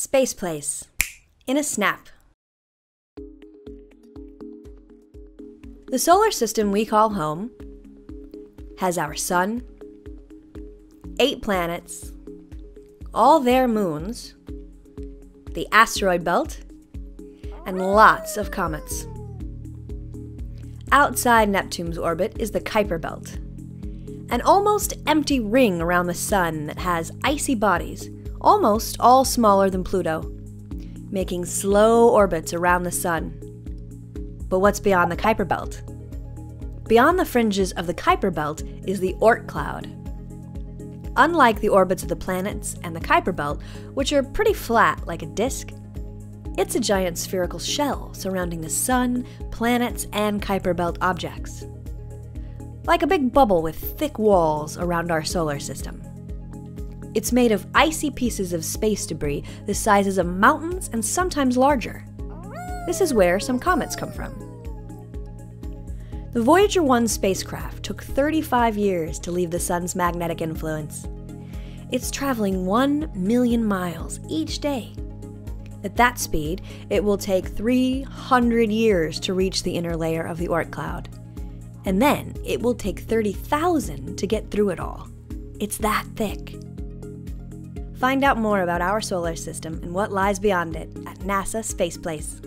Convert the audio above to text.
Space Place. In a snap. The solar system we call home has our sun, eight planets, all their moons, the asteroid belt, and lots of comets. Outside Neptune's orbit is the Kuiper Belt, an almost empty ring around the Sun that has icy bodies, almost all smaller than Pluto, making slow orbits around the Sun. But what's beyond the Kuiper Belt? Beyond the fringes of the Kuiper Belt is the Oort cloud. Unlike the orbits of the planets and the Kuiper Belt, which are pretty flat like a disk, it's a giant spherical shell surrounding the Sun, planets, and Kuiper Belt objects. Like a big bubble with thick walls around our solar system. It's made of icy pieces of space debris the sizes of mountains and sometimes larger. This is where some comets come from. The Voyager 1 spacecraft took 35 years to leave the Sun's magnetic influence. It's traveling 1 million miles each day at that speed, it will take 300 years to reach the inner layer of the Oort cloud. And then it will take 30,000 to get through it all. It's that thick. Find out more about our solar system and what lies beyond it at NASA Space Place.